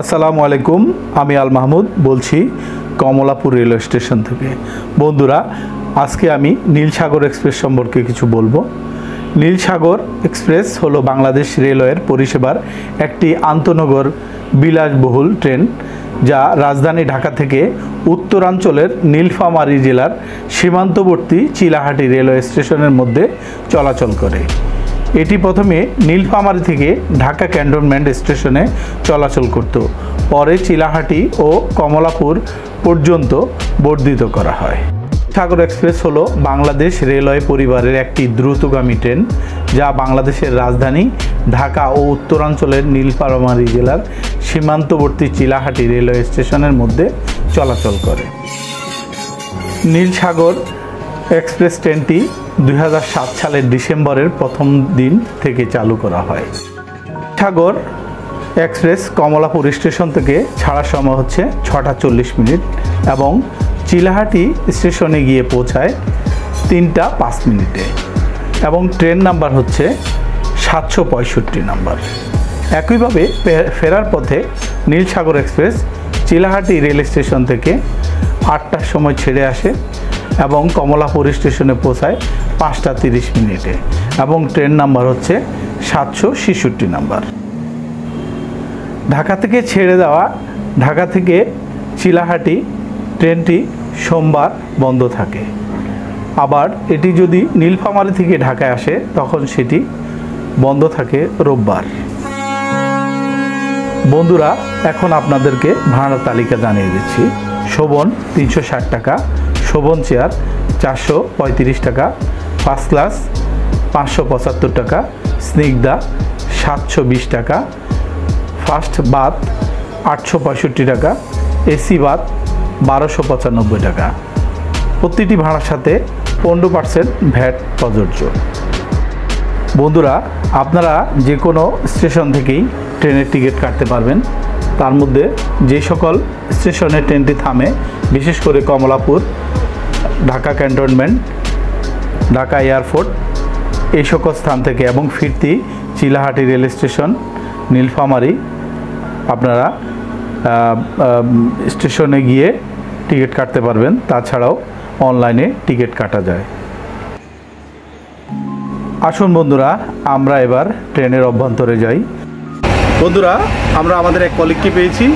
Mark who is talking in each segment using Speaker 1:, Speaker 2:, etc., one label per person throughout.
Speaker 1: আসসালামু আলাইকুম, আমি আল মাহমুদ বলছি কমলাপুর রেলওয়ে স্টেশন থেকে। বন্ধুরা, আজকে আমি নীলসাগর এক্সপ্রেস সম্পর্কে কিছু বলব। নীলসাগর এক্সপ্রেস হলো বাংলাদেশ রেলওয়ের পরিষেবার একটি আন্তনগর বিলাসবহুল ট্রেন, যা রাজধানী ঢাকা থেকে উত্তরাঞ্চলের নীলফামারী জেলার সীমান্তবর্তী চিলাহাটি রেলওয়ে স্টেশনের মধ্যে চলাচল করে। এটি প্রথমে নীলফামারী থেকে ঢাকা ক্যান্টনমেন্ট স্টেশনে চলাচল করত। পরে চিলাহাটি ও কমলাপুর পর্যন্ত বর্ধিত করা হয়। সাগর এক্সপ্রেস হলো বাংলাদেশ রেলওয়ে পরিবারের একটি দ্রুতগামী ট্রেন, যা বাংলাদেশের রাজধানী ঢাকা ও উত্তরাঞ্চলের নীলফামারী জেলার সীমান্তবর্তী চিলাহাটি রেলওয়ে স্টেশনের মধ্যে চলাচল করে। নীলসাগর এক্সপ্রেস ট্রেনটি দুই সালের ডিসেম্বরের প্রথম দিন থেকে চালু করা হয়। সাগর এক্সপ্রেস কমলাপুর স্টেশন থেকে ছাড়ার সময় হচ্ছে ছটা চল্লিশ মিনিট এবং চিলাহাটি স্টেশনে গিয়ে পৌঁছায় তিনটা পাঁচ মিনিটে এবং ট্রেন নাম্বার হচ্ছে সাতশো পঁয়ষট্টি নাম্বার। একইভাবে ফেরার পথে Nilsagar express Chilahati rail station থেকে আটটার সময় ছেড়ে আসে এবং কমলাপুর স্টেশনে পৌঁছায় পাঁচটা তিরিশ মিনিটে। এবং ট্রেন নাম্বার হচ্ছে সাতশো ছেষট্টি নাম্বার। ঢাকা থেকে ছেড়ে দেওয়া ঢাকা থেকে চিলাহাটি ট্রেনটি সোমবার বন্ধ থাকে। আবার এটি যদি নীলফামারী থেকে ঢাকায় আসে, তখন সেটি বন্ধ থাকে রোববার। বন্ধুরা, এখন আপনাদেরকে ভাড়ার তালিকা জানিয়ে দিচ্ছি। শোভন তিনশো ষাট টাকা শোভন চেয়ার চারশো পঁয়ত্রিশ টাকা ফার্স্ট ক্লাস পাঁচশো পঁচাত্তর টাকা, স্নিগ্ধা সাতশো বিশ টাকা, ফার্স্ট বাথ আটশো পঁয়ষট্টি টাকা, এসি বাথ বারোশো পঁচানব্বই টাকা। প্রতিটি ভাড়ার সাথে পনেরো পার্সেন্ট ভ্যাট প্রযোজ্য। বন্ধুরা, আপনারা যে কোনো স্টেশন থেকেই ট্রেনের টিকিট কাটতে পারবেন। তার মধ্যে যে সকল স্টেশনে ট্রেনটি থামে, বিশেষ করে কমলাপুর ঢাকা ক্যান্টনমেন্ট, ঢাকা এয়ারপোর্ট, এই সকল স্থান থেকে এবং ফিরতি চিলাহাটি রেল স্টেশন, নীলফামারী, আপনারা স্টেশনে গিয়ে টিকিট কাটতে পারবেন। তাছাড়াও অনলাইনে টিকিট কাটা যায়। আসুন বন্ধুরা, আমরা এবার ট্রেনের অভ্যন্তরে যাই। বন্ধুরা, আমরা আমাদের এক কলিগকে পেয়েছি।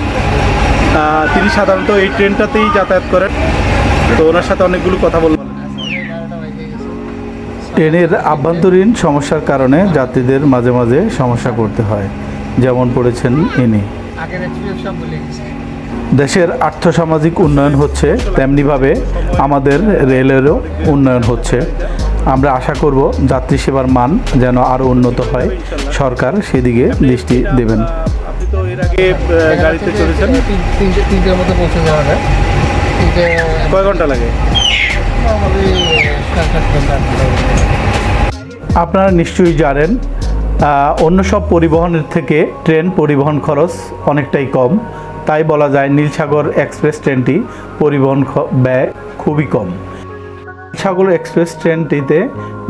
Speaker 1: তিনি সাধারণত এই ট্রেনটাতেই যাতায়াত করেন। তো ওনার সাথে অনেকগুলো কথা বলব ট্রেনের আভ্যন্তরীণ সমস্যার কারণে যাত্রীদের মাঝে মাঝে সমস্যা করতে হয় যেমন পড়েছেন ইনি। দেশের আর্থসামাজিক উন্নয়ন হচ্ছে তেমনিভাবে আমাদের রেলেরও উন্নয়ন হচ্ছে। আমরা আশা করব যাত্রী সেবার মান যেন আরও উন্নত হয়। সরকার সেদিকে দৃষ্টি দেবেন। আপনি তো এর আগে গাড়িতে
Speaker 2: তিনটে তিনটের মধ্যে পৌঁছে যাওয়া যায়।
Speaker 1: কয় ঘণ্টা লাগে। আপনারা নিশ্চয়ই জানেন অন্য সব পরিবহনের থেকে ট্রেন পরিবহন খরচ অনেকটাই কম। তাই বলা যায় নীলসাগর এক্সপ্রেস ট্রেনটি পরিবহন ব্যয় খুবই কম। নীলসাগর এক্সপ্রেস ট্রেনটিতে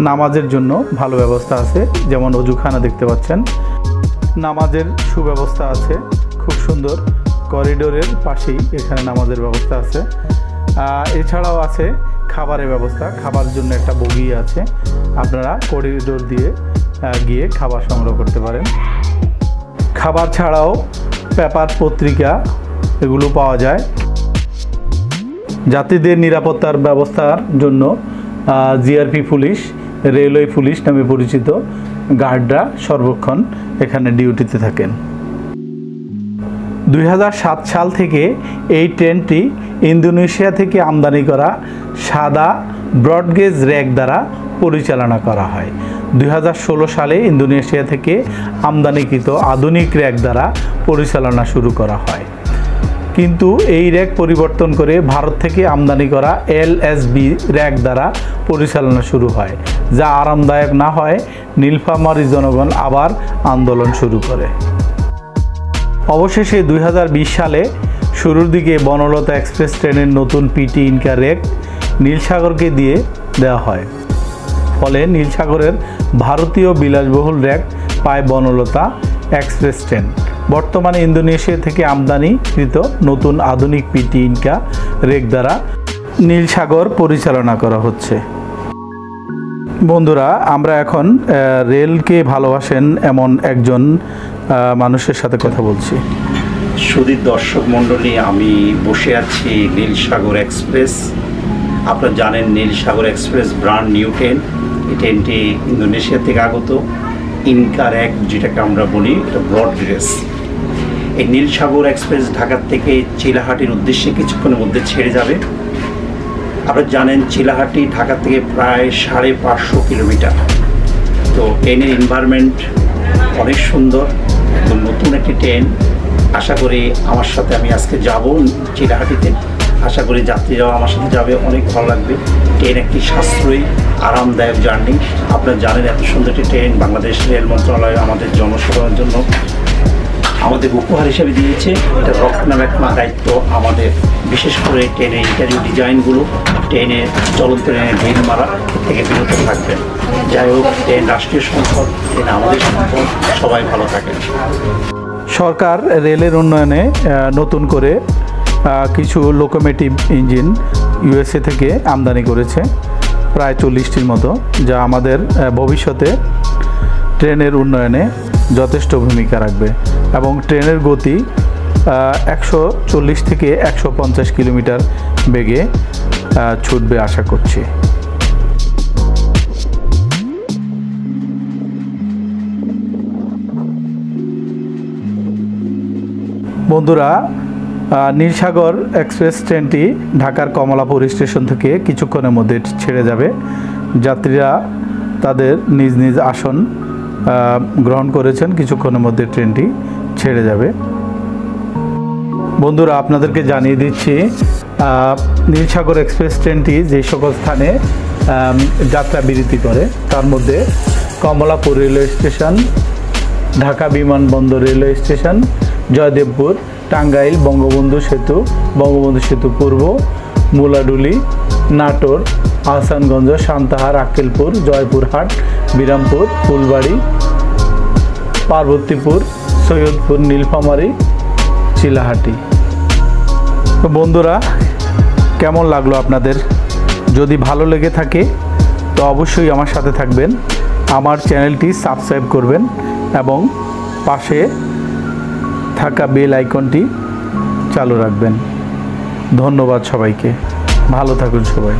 Speaker 1: নামাজের জন্য ভালো ব্যবস্থা আছে যেমন অজুখানা দেখতে পাচ্ছেন। নামাজের সুব্যবস্থা আছে খুব সুন্দর। করিডোরের পাশেই এখানে নামাজের ব্যবস্থা আছে। এছাড়াও আছে খাবারের ব্যবস্থা, খাবার জন্য একটা বগি আছে। আপনারা করিডোর দিয়ে গিয়ে খাবার সংগ্রহ করতে পারেন। খাবার ছাড়াও পেপার পত্রিকা এগুলো পাওয়া যায়। যাত্রীদের নিরাপত্তার ব্যবস্থার জন্য জিআরপি পুলিশ, রেলওয়ে পুলিশ নামে পরিচিত গার্ডরা সর্বক্ষণ এখানে ডিউটিতে থাকেন। দুই হাজার সাত সাল থেকে এই ট্রেনটি ইন্দোনেশিয়া থেকে আমদানি করা সাদা ব্রডগেজ র্যাক দ্বারা পরিচালনা করা হয়। দু হাজার ষোলো সালে ইন্দোনেশিয়া থেকে আমদানিকৃত আধুনিক র্যাক দ্বারা পরিচালনা শুরু করা হয়। কিন্তু এই র্যাক পরিবর্তন করে ভারত থেকে আমদানি করা এল এলএসবি র্যাক দ্বারা পরিচালনা শুরু হয়, যা আরামদায়ক না হয়, নীলফামারি জনগণ আবার আন্দোলন শুরু করে। অবশেষে দুই হাজার বিশ সালে শুরুর দিকে বনলতা এক্সপ্রেস ট্রেনের নতুন পিটি ইনকা রেক নীলসাগরকে দিয়ে দেওয়া হয়। ফলে নীলসাগরের ভারতীয় বিলাসবহুল র্যাক পায় বনলতা এক্সপ্রেস ট্রেন। বর্তমানে ইন্দোনেশিয়া থেকে আমদানিকৃত নতুন আধুনিক পিটি ইনকা রেক দ্বারা নীলসাগর পরিচালনা করা হচ্ছে। বন্ধুরা, আমরা এখন রেলকে ভালোবাসেন এমন একজন মানুষের সাথে কথা বলছি।
Speaker 3: সুদীর দর্শক মণ্ডলী, আমি বসে আছি নীল সাগর এক্সপ্রেস। আপনারা জানেন Nil Sagar express brand new train. এই ট্রেনটি ইন্দোনেশিয়া থেকে আগত। ইনকার এক, যেটাকে আমরা বলি, এটা ব্রড গ্রেস এই নীল সাগর এক্সপ্রেস ঢাকার থেকে চিলাহাটির উদ্দেশ্যে কিছুক্ষণের মধ্যে ছেড়ে যাবে। আপনারা জানেন চিলাহাটি ঢাকা থেকে প্রায় সাড়ে পাঁচশো কিলোমিটার। তো ট্রেনের এনভায়রনমেন্ট অনেক সুন্দর। একটি ট্রেন, আশা করি আমার সাথে আমি আজকে যাব চিলাহাটিতে আশা করি যাত্রীরাও আমার সাথে যাবে, অনেক ভালো লাগবে। ট্রেন একটি সাশ্রয়ী, আরামদায়ক জার্নি। আপনারা জানেন এত সুন্দর একটি ট্রেন বাংলাদেশ রেল মন্ত্রণালয় আমাদের জনসাধারণের জন্য আমাদের উপহার হিসেবে দিয়েছে। এটা রক্ষণাবেক্ষণের দায়িত্ব আমাদের, বিশেষ করে ট্রেনের ইন্টারভিউ ডিজাইনগুলো ট্রেনের চলন্ত ট্রেনের ঢিল মারা থেকে বিরত থাকবেন। যাই হোক, ট্রেন রাষ্ট্রীয় সম্পদ, ট্রেন আমাদের সম্পদ, সবাই ভালো থাকেন।
Speaker 1: সরকার রেলের উন্নয়নে নতুন করে কিছু লোকোমেটিভ ইঞ্জিন ইউএসএ থেকে আমদানি করেছে, প্রায় চল্লিশটির মতো, যা আমাদের ভবিষ্যতে ট্রেনের উন্নয়নে যথেষ্ট ভূমিকা রাখবে। এবং ট্রেনের গতি একশো চল্লিশ থেকে একশো পঞ্চাশ কিলোমিটার বেগে ছুটবে আশা করছি। বন্ধুরা নীলসাগর এক্সপ্রেস ট্রেনটি ঢাকার কমলাপুর স্টেশন থেকে কিছুক্ষণের মধ্যে ছেড়ে যাবে। যাত্রীরা তাদের নিজ নিজ আসন গ্রহণ করেছেন, কিছুক্ষণের মধ্যে ট্রেনটি ছেড়ে যাবে। বন্ধুরা, আপনাদেরকে জানিয়ে দিচ্ছি নীলসাগর এক্সপ্রেস ট্রেনটি যে সকল স্থানে যাত্রা বিরতি করে, তার মধ্যে কমলাপুর রেলওয়ে স্টেশন, ঢাকা বিমানবন্দর রেলওয়ে স্টেশন জয়দেবপুর, টাঙ্গাইল, বঙ্গবন্ধু সেতু বঙ্গবন্ধু সেতু পূর্ব, মুলাডুলি, নাটোর, আহসানগঞ্জ, সান্তাহার, আক্কেলপুর, জয়পুরহাট, বিরামপুর, ফুলবাড়ি, পার্বতীপুর, সৈয়দপুর, নীলফামারী, চিলাহাটি। বন্ধুরা, কেমন লাগল আপনাদের? যদি ভালো লেগে থাকে, তো অবশ্যই আমার সাথে থাকবেন, আমার চ্যানেলটি সাবস্ক্রাইব করবেন এবং পাশে থাকা বেল আইকনটি চালু রাখবেন। ধন্যবাদ সবাইকে। ভালো থাকুন সবাই।